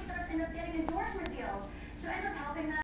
starts end up getting endorsement deals. So it ends up helping them.